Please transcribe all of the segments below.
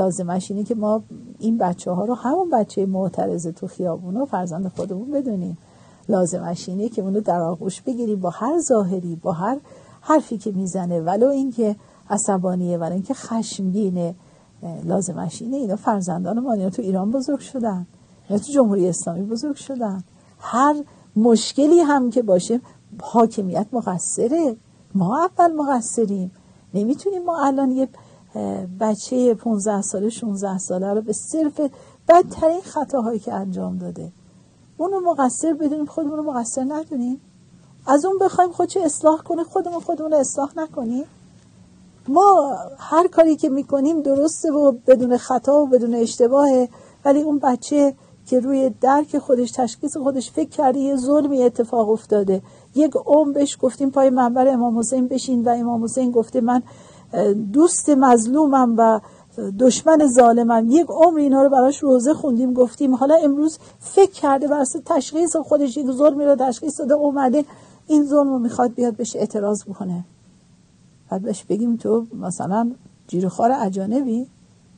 لازمش اینه که ما این بچه ها رو همون بچه معترض تو خیابون و فرزند خودمون بدونیم. لازمش اینه که اونو در آغوش بگیریم با هر ظاهری با هر حرفی که می‌زنه. ولو اینکه عصبانیه ولو اینکه خشمگینه. لازمش اینه اینا فرزندان ما اینا تو ایران بزرگ شدن. اینا تو جمهوری اسلامی بزرگ شدن. هر مشکلی هم که باشه حاکمیت مقصره. ما اول مقصریم. نمی‌تونیم ما الان یه بچه 15 ساله 16 ساله رو به صرف بدترین خطاهایی که انجام داده. اونو مقصر بدونیم خودمون رو مقصر ندونیم. از اون بخوایم خودش اصلاح کنه خودمون خودمون اصلاح نکنیم. ما هر کاری که می‌کنیم درسته و بدون خطا و بدون اشتباهه ولی اون بچه که روی درک خودش تشخیص خودش فکر کرده یه ظلمی اتفاق افتاده. یک عمر بهش گفتیم پای منبر امام حسین بشین. و امام حسین گفته من دوست مظلومم و دشمن ظالمم یک عمر اینا رو براش روزه خوندیم گفتیم حالا امروز فکر کرده بر تشخیص خودش یک ظلمی رو تشخیص داده اومده این ظلم رو می‌خواد بیاد بهش اعتراض بکنه. بعد بهش بگیم تو مثلا جیرخوار اجانبی؟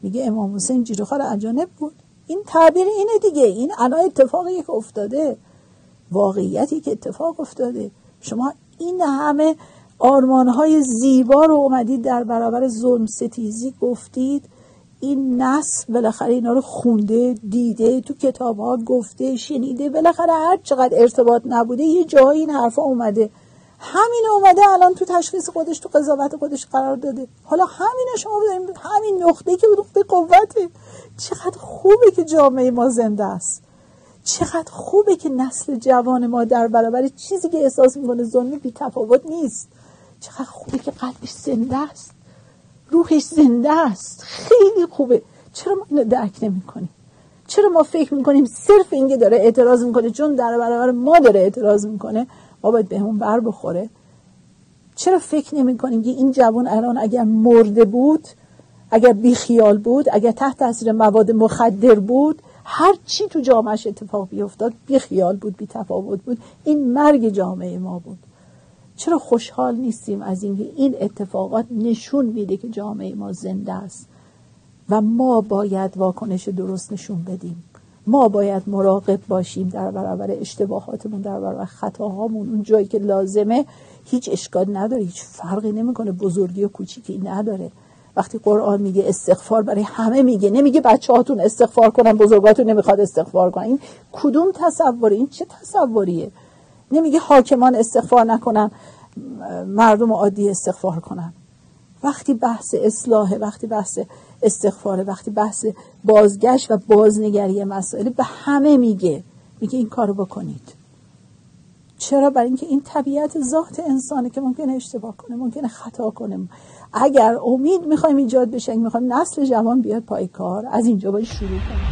میگه امام حسین جیرخوار اجانب بود. این تعبیر اینه دیگه. این الان اتفاقی که افتاده واقعیتی که اتفاق افتاده. شما این همه آرمانهای زیبا رو اومدید در برابر ظلم ستیزی گفتید. این نسل بالاخره اینا رو خونده دیده تو کتاب ها گفته شنیده. بالاخره هر چقدر ارتباط نبوده یه جایی این حرفا اومده. همین اومده الان تو تشخیص خودش تو قضاوت خودش قرار داده. حالا همین شما داریم همین نقطه که نقطه قوته. چقدر خوبه که جامعه ما زنده است. چقدر خوبه که نسل جوان ما در برابر چیزی که احساس می‌کنه ظلمی بی تفاوت نیست. چقدر خوبه که قلبش زنده است. روحش زنده است. خیلی خوبه. چرا ما اینو درک نمی کنیم چرا ما فکر می‌کنیم صرف اینکه داره اعتراض می‌کنه چون در برابر ما داره اعتراض می‌کنه ما باید بهمون بر بخوره؟ چرا فکر نمی کنیم که این جوان الان اگر مرده بود اگر بیخیال بود اگر تحت تاثیر مواد مخدر بود هر چی تو جامعهش اتفاق بیفتاد بیخیال بود بی تفاوت بود این مرگ جامعه ما بود. چرا خوشحال نیستیم از اینکه این اتفاقات نشون میده که جامعه ما زنده است و ما باید واکنش درست نشون بدیم؟ ما باید مراقب باشیم در برابر اشتباهاتمون در برابر خطاهامون. اون جایی که لازمه هیچ اشکال نداره هیچ فرقی نمی‌کنه. بزرگی و کوچیکی نداره. وقتی قرآن میگه استغفار برای همه میگه نمیگه بچه هاتون استغفار کنن بزرگاتون نمی‌خواد استغفار کنن. این کدوم تصوری؟ این چه تصوریه؟ نمیگه حاکمان استغفار نکنن مردم عادی استغفار کنن. وقتی بحث اصلاحه وقتی بحث استغفاره وقتی بحث بازگشت و بازنگری مسائل به همه میگه. میگه این کارو بکنید. چرا؟ برای اینکه این طبیعت ذات انسانه که ممکنه اشتباه کنه ممکنه خطا کنه. اگر امید می‌خوایم ایجاد بشه می‌خوایم نسل جوان بیاد پای کار از اینجا باید شروع کنیم.